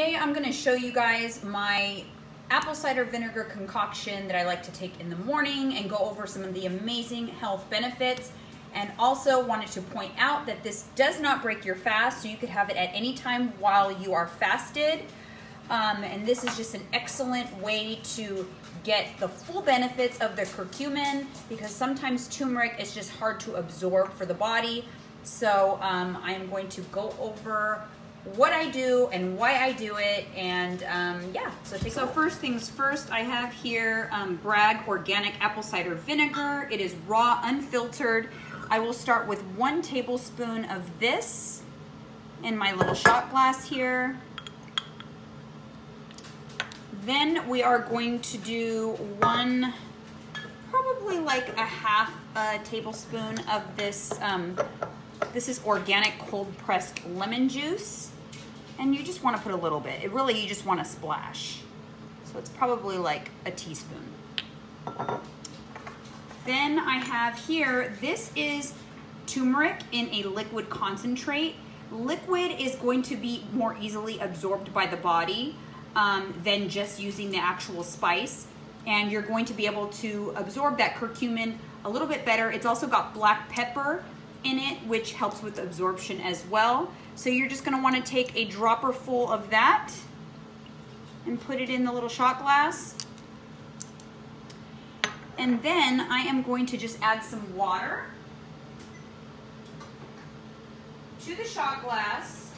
Today I'm going to show you guys my apple cider vinegar concoction that I like to take in the morning and go over some of the amazing health benefits. And also wanted to point out that this does not break your fast so you could have it at any time while you are fasted. Um, and this is just an excellent way to get the full benefits of the curcumin because sometimes turmeric is just hard to absorb for the body. So um, I am going to go over what I do and why I do it, and um, yeah, so take So first things first, I have here um, Bragg Organic Apple Cider Vinegar. It is raw, unfiltered. I will start with one tablespoon of this in my little shot glass here. Then we are going to do one, probably like a half a tablespoon of this um, this is organic cold pressed lemon juice. And you just want to put a little bit. It really, you just want to splash. So it's probably like a teaspoon. Then I have here, this is turmeric in a liquid concentrate. Liquid is going to be more easily absorbed by the body um, than just using the actual spice. And you're going to be able to absorb that curcumin a little bit better. It's also got black pepper in it, which helps with absorption as well. So you're just gonna wanna take a dropper full of that and put it in the little shot glass. And then I am going to just add some water to the shot glass.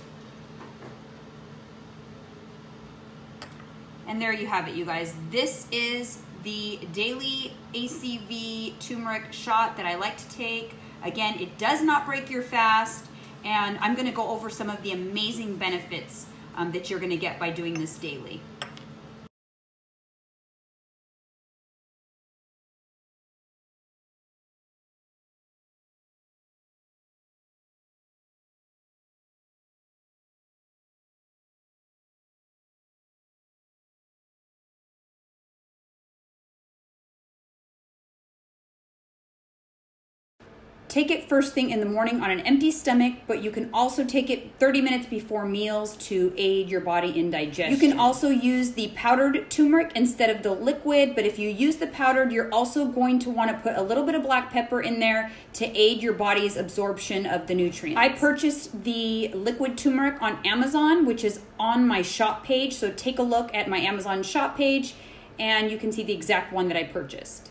And there you have it, you guys. This is the daily ACV turmeric shot that I like to take. Again, it does not break your fast, and I'm gonna go over some of the amazing benefits um, that you're gonna get by doing this daily. Take it first thing in the morning on an empty stomach, but you can also take it 30 minutes before meals to aid your body in digestion. You can also use the powdered turmeric instead of the liquid, but if you use the powdered, you're also going to want to put a little bit of black pepper in there to aid your body's absorption of the nutrients. I purchased the liquid turmeric on Amazon, which is on my shop page, so take a look at my Amazon shop page and you can see the exact one that I purchased.